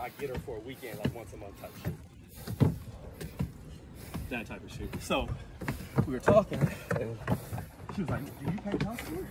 I get her for a weekend, like once a month type shit. That type of shit. So we were talking, and she was like, "Do you pay child support?"